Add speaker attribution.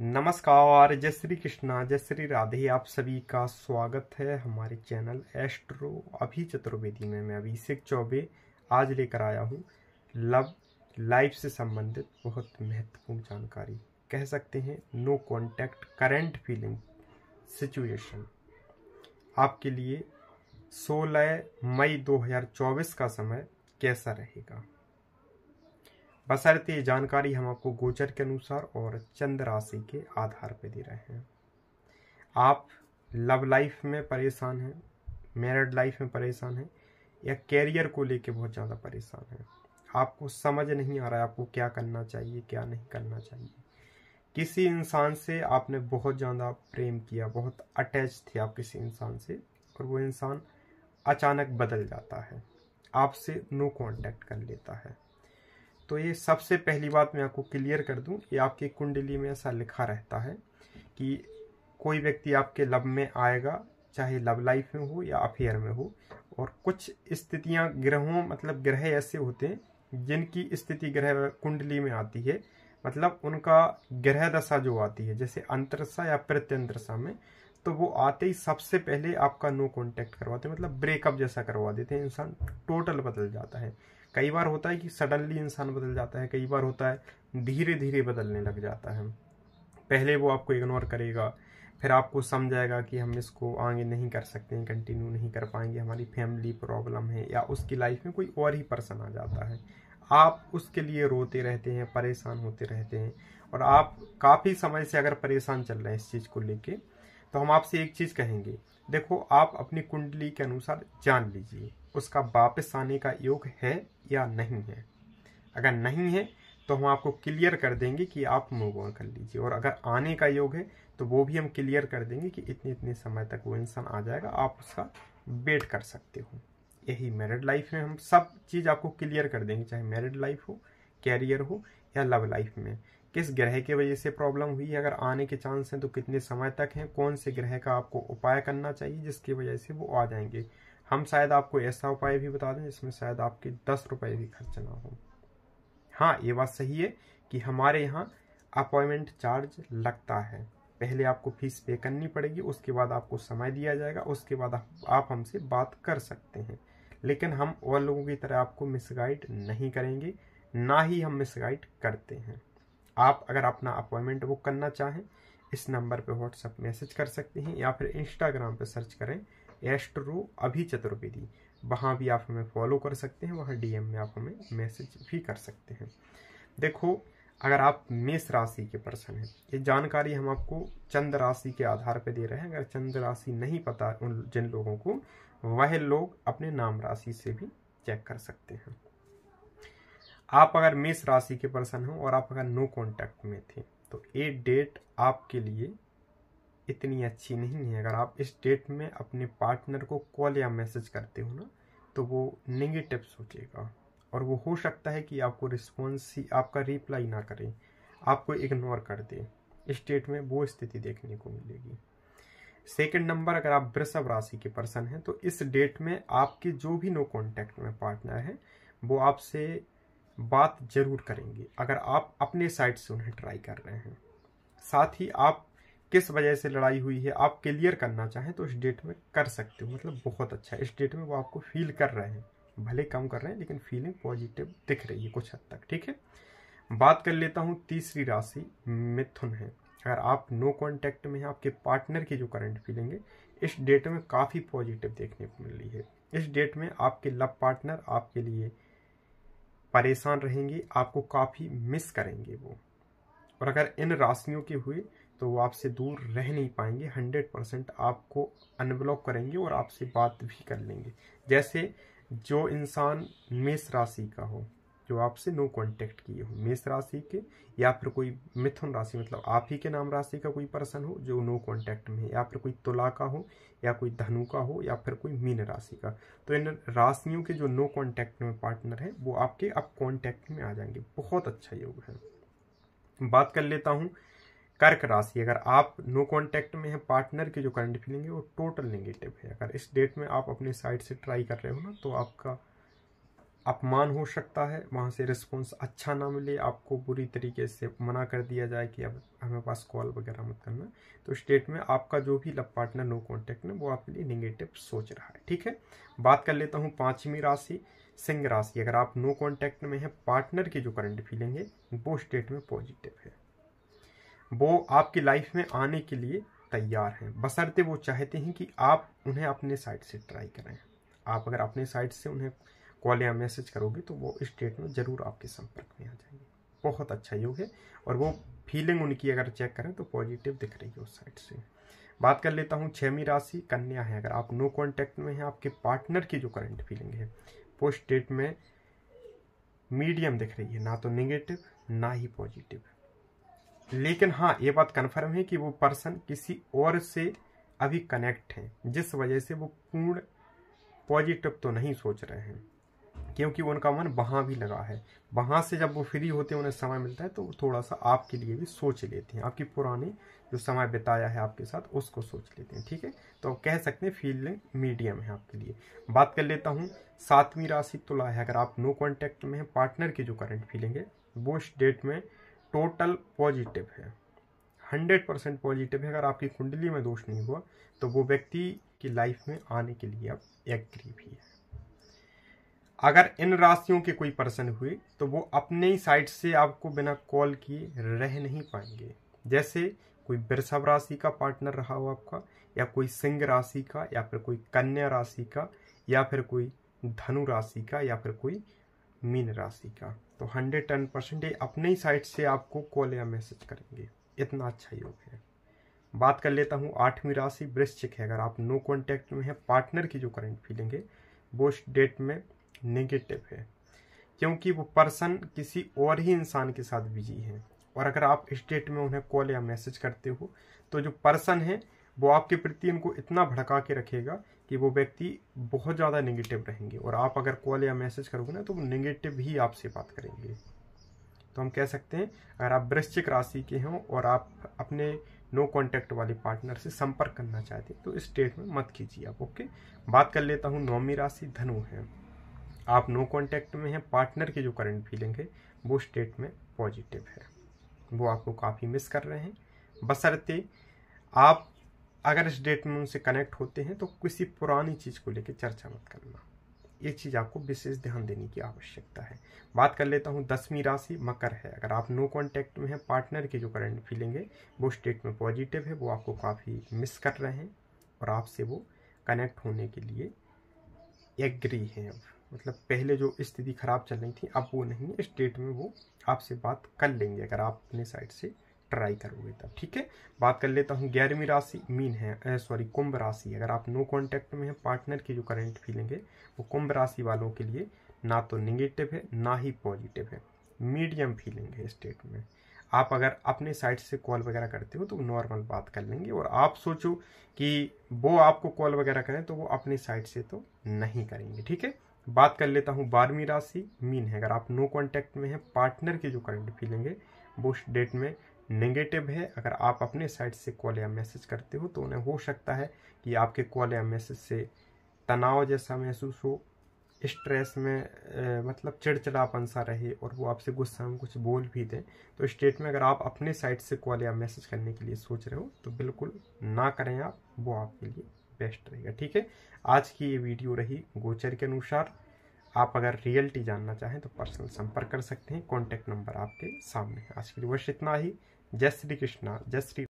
Speaker 1: नमस्कार, जय श्री कृष्णा, जय श्री राधे। आप सभी का स्वागत है हमारे चैनल एस्ट्रो अभी चतुर्वेदी में। मैं अभिषेक चौबे आज लेकर आया हूँ लव लाइफ से संबंधित बहुत महत्वपूर्ण जानकारी। कह सकते हैं, no contact current feeling situation. आपके लिए 16 मई 2024 का समय कैसा रहेगा? बसरते जानकारी हम आपको गोचर के अनुसार और चंद्र राशि के आधार पर दे रहे हैं। आप लव लाइफ में परेशान हैं, मैरिड लाइफ में परेशान हैं, या कैरियर को लेके बहुत ज़्यादा परेशान हैं। आपको समझ नहीं आ रहा है आपको क्या करना चाहिए, क्या नहीं करना चाहिए। किसी इंसान से आपने बहुत ज़्यादा प्रेम किया, बहुत अटैच थे आप किसी इंसान से, और वो इंसान अचानक बदल जाता है। आपसे नो कांटेक्ट कर लेता है। तो ये सबसे पहली बात मैं आपको क्लियर कर दूँ ये आपकी कुंडली में ऐसा लिखा रहता है कि कोई व्यक्ति आपके लव में आएगा, चाहे लव लाइफ में हो या अफेयर में हो, और कुछ स्थितियाँ ग्रहों मतलब ग्रह ऐसे होते हैं जिनकी स्थिति ग्रह कुंडली में आती है। मतलब उनका ग्रह दशा जो आती है, जैसे अंतरसा या प्रत्यंतरसा में तो वो आते ही सबसे पहले आपका नो कॉन्टैक्ट करवाते हैं। मतलब ब्रेकअप जैसा करवा देते हैं। इंसान टोटल बदल जाता है। कई बार होता है कि सडनली इंसान बदल जाता है। कई बार होता है धीरे धीरे बदलने लग जाता है। पहले वो आपको इग्नोर करेगा। फिर आपको समझाएगा कि हम इसको आगे नहीं कर सकते हैं कंटिन्यू नहीं कर पाएँगे। हमारी फैमिली प्रॉब्लम है या उसकी लाइफ में कोई और ही पर्सन आ जाता है। आप उसके लिए रोते रहते हैं, परेशान होते रहते हैं। और आप काफ़ी समय से अगर परेशान चल रहे हैं इस चीज़ को लेके तो हम आपसे एक चीज़ कहेंगे। देखो, आप अपनी कुंडली के अनुसार जान लीजिए, उसका वापस आने का योग है या नहीं है। अगर नहीं है तो हम आपको क्लियर कर देंगे कि आप मूव ऑन कर लीजिए। और अगर आने का योग है तो वो भी हम क्लियर कर देंगे कि इतने इतने समय तक वो इंसान आ जाएगा, आप उसका वेट कर सकते हो। यही मैरिड लाइफ में हम सब चीज़ आपको क्लियर कर देंगे, चाहे मैरिड लाइफ हो कैरियर हो, या लव लाइफ में। किस ग्रह की वजह से प्रॉब्लम हुई है? अगर आने के चांस हैं तो कितने समय तक हैं? कौन से ग्रह का आपको उपाय करना चाहिए जिसकी वजह से वो आ जाएँगे? हम शायद आपको ऐसा उपाय भी बता दें जिसमें शायद आपके दस रुपये भी खर्च ना हो। हाँ ये बात सही है कि हमारे यहाँ अपॉइंटमेंट चार्ज लगता है। पहले आपको फ़ीस पे करनी पड़ेगी, उसके बाद आपको समय दिया जाएगा, उसके बाद आप हमसे बात कर सकते हैं। लेकिन हम और लोगों की तरह आपको मिसगाइड नहीं करेंगे, ना ही हम मिसगाइड करते हैं। आप अगर अपना अपॉइंटमेंट बुक करना चाहें, इस नंबर पे व्हाट्सएप मैसेज कर सकते हैं या फिर इंस्टाग्राम पे सर्च करें एस्ट्रो अभी चतुर्वेदी। वहाँ भी आप हमें फॉलो कर सकते हैं, वहाँ डीएम में आप हमें मैसेज भी कर सकते हैं। देखो, अगर आप मेष राशि के पर्सन हैं, ये जानकारी हम आपको चंद्र राशि के आधार पर दे रहे हैं। अगर चंद्र राशि नहीं पता उन, जिन लोगों को, वह लोग अपने नाम राशि से भी चेक कर सकते हैं। आप अगर मेष राशि के पर्सन हो और आप अगर नो कांटेक्ट में थे तो ये डेट आपके लिए इतनी अच्छी नहीं है। अगर आप इस डेट में अपने पार्टनर को कॉल या मैसेज करते हो ना तो वो नेगेटिव सोचेगा। और वो हो सकता है कि आपको रिस्पॉन्स ही, आपका रिप्लाई ना करें, आपको इग्नोर कर दे। इस डेट में वो स्थिति देखने को मिलेगी। सेकंड नंबर, अगर आप वृषभ राशि के पर्सन हैं तो इस डेट में आपके जो भी नो कांटेक्ट में पार्टनर है, वो आपसे बात ज़रूर करेंगे, अगर आप अपने साइड से उन्हें ट्राई कर रहे हैं। साथ ही आप किस वजह से लड़ाई हुई है, आप क्लियर करना चाहें तो इस डेट में कर सकते हो। मतलब बहुत अच्छा इस डेट में वो आपको फील कर रहे हैं। भले कम कर रहे हैं, लेकिन फीलिंग पॉजिटिव दिख रही है कुछ हद तक, ठीक है? बात कर लेता हूँ तीसरी राशि, मिथुन है। अगर आप नो कांटेक्ट में हैं, आपके पार्टनर की जो करंट फीलिंग है, इस डेट में काफ़ी पॉजिटिव देखने को मिल रही है। इस डेट में आपके लव पार्टनर आपके लिए परेशान रहेंगे, आपको काफ़ी मिस करेंगे वो। और अगर इन राशियों के हुए तो वो आपसे दूर रह नहीं पाएँगे हंड्रेड परसेंट आपको अनब्लॉक करेंगे और आपसे बात भी कर लेंगे। जैसे जो इंसान मेष राशि का हो जो आपसे नो कांटेक्ट किए हो, मेष राशि के, या फिर कोई मिथुन राशि मतलब आप ही के नाम राशि का कोई पर्सन हो जो नो कांटेक्ट में है, या फिर कोई तुला का हो, या कोई धनु का हो, या फिर कोई मीन राशि का। तो इन राशियों के जो नो कांटेक्ट में पार्टनर है, वो आपके अब कांटेक्ट में आ जाएँगे। बहुत अच्छा योग है। बात कर लेता हूँ, कर्क राशि। अगर आप नो कांटेक्ट में है पार्टनर की जो करंट फीलिंग है, वो टोटल नेगेटिव है। अगर इस डेट में आप अपने साइड से ट्राई कर रहे हो ना तो आपका अपमान हो सकता है, वहाँ से रिस्पॉन्स अच्छा ना मिले, आपको बुरी तरीके से मना कर दिया जाए कि अब हमें पास कॉल वगैरह मत करना। तो स्टेट में आपका जो भी लव पार्टनर नो कॉन्टेक्ट में, वो आपके लिए निगेटिव सोच रहा है, ठीक है? बात कर लेता हूँ पाँचवीं राशि, सिंह राशि। अगर आप नो कॉन्टेक्ट में है पार्टनर की जो करंट फीलिंग है, वो स्टेट में पॉजिटिव है। वो आपकी लाइफ में आने के लिए तैयार हैं। बसरते वो चाहते हैं कि आप उन्हें अपने साइड से ट्राई करें आप अगर अपने साइड से उन्हें कॉल या मैसेज करोगे तो वो स्टेट में ज़रूर आपके संपर्क में आ जाएँगे। बहुत अच्छा योग है और वो फीलिंग उनकी अगर चेक करें तो पॉजिटिव दिख रही है उस साइड से। बात कर लेता हूँ छहवीं राशि, कन्या है। अगर आप नो कॉन्टैक्ट में हैं, आपके पार्टनर की जो करंट फीलिंग है, वो स्टेट में मीडियम दिख रही है। ना तो नेगेटिव ना ही पॉजिटिव लेकिन हाँ ये बात कन्फर्म है कि वो पर्सन किसी और से अभी कनेक्ट है, जिस वजह से वो पूर्ण पॉजिटिव तो नहीं सोच रहे हैं। क्योंकि उनका मन वहाँ भी लगा है। वहाँ से जब वो फ्री होते हैं, उन्हें समय मिलता है तो थोड़ा सा आपके लिए भी सोच लेते हैं। आपकी पुराने जो समय बिताया है आपके साथ, उसको सोच लेते हैं, ठीक है? तो कह सकते हैं फीलिंग मीडियम है आपके लिए। बात कर लेता हूँ, सातवीं राशि तुला है। अगर आप नो कॉन्टैक्ट में है पार्टनर की जो करंट फीलिंग है, वो इस डेट में टोटल पॉजिटिव है। हंड्रेड परसेंट पॉजिटिव है। अगर आपकी कुंडली में दोष नहीं हुआ तो वो व्यक्ति की लाइफ में आने के लिए अब एग्री भी है। अगर इन राशियों के कोई पर्सन हुए तो वो अपने ही साइड से आपको बिना कॉल किए रह नहीं पाएँगे। जैसे कोई वृषभ राशि का पार्टनर रहा हो आपका, या कोई सिंह राशि का, या फिर कोई कन्या राशि का, या फिर कोई धनु राशि का, या फिर कोई मीन राशि का। तो हंड्रेड टेन परसेंट ये अपने ही साइड से आपको कॉल या मैसेज करेंगे। इतना अच्छा योग है। बात कर लेता हूँ, आठवीं राशि वृश्चिक है। अगर आप नो कॉन्टैक्ट में हैं पार्टनर की जो करंट फीलिंग है, वो डेट में नेगेटिव है, क्योंकि वो पर्सन किसी और ही इंसान के साथ बिज़ी है। और अगर आप स्टेट में उन्हें कॉल या मैसेज करते हो तो जो पर्सन है, वो आपके प्रति उनको इतना भड़का के रखेगा कि वो व्यक्ति बहुत ज़्यादा नेगेटिव रहेंगे। और आप अगर कॉल या मैसेज करोगे ना तो वो नेगेटिव ही आपसे बात करेंगे। तो हम कह सकते हैं, अगर आप वृश्चिक राशि के हों और आप अपने नो कॉन्टेक्ट वाले पार्टनर से संपर्क करना चाहते हैं तो इस स्टेट में मत कीजिए आप, ओके? बात कर लेता हूँ नौमी राशि, धनु है। आप नो कांटेक्ट में हैं पार्टनर की जो करंट फीलिंग है, वो स्टेट में पॉजिटिव है। वो आपको काफ़ी मिस कर रहे हैं। बसरते आप अगर इस डेट में उनसे कनेक्ट होते हैं तो किसी पुरानी चीज़ को लेकर चर्चा मत करना। ये चीज़ आपको विशेष ध्यान देने की आवश्यकता है। बात कर लेता हूँ, दसवीं राशि मकर है। अगर आप नो कांटेक्ट में हैं पार्टनर की जो करंट फीलिंग है, वो स्टेट में पॉजिटिव है, वो आपको काफ़ी मिस कर रहे हैं और आपसे वो कनेक्ट होने के लिए एग्री हैं। अब मतलब पहले जो स्थिति खराब चल रही थी, अब वो नहीं है। स्टेट में वो आपसे बात कर लेंगे, अगर आप अपने साइड से ट्राई करोगे तब, ठीक है? बात कर लेता हूँ। ग्यारहवीं राशि मीन है सॉरी कुंभ राशि। अगर आप नो कांटेक्ट में हैं पार्टनर की जो करंट फीलिंग है, वो कुंभ राशि वालों के लिए ना तो निगेटिव है, ना ही पॉजिटिव है। मीडियम फीलिंग है स्टेट में। आप अगर अपने साइड से कॉल वगैरह करते हो तो नॉर्मल बात कर लेंगे। और आप सोचो कि वो आपको कॉल वगैरह करें तो वो अपने साइड से तो नहीं करेंगे, ठीक है? बात कर लेता हूँ बारहवीं राशि मीन है। अगर आप नो कॉन्टैक्ट में हैं पार्टनर की जो करंट फीलिंग है वो उस डेट में नेगेटिव है। अगर आप अपने साइड से कॉल या मैसेज करते हो तो उन्हें हो सकता है कि आपके कॉल या मैसेज से तनाव जैसा महसूस हो स्ट्रेस में ए, मतलब चिड़चिड़ापन सा रहे और वो आपसे गुस्सा में कुछ बोल भी दें तो स्टेट में अगर आप अपने साइड से कॉल या मैसेज करने के लिए सोच रहे हो तो बिल्कुल ना करें आप वो आपके लिए बेस्ट रहेगा, ठीक है? आज की ये वीडियो रही गोचर के अनुसार। आप अगर रियलिटी जानना चाहें तो पर्सनल संपर्क कर सकते हैं, कॉन्टैक्ट नंबर आपके सामने आज के लिए वर्ष इतना ही। जय श्री कृष्णा, जय श्री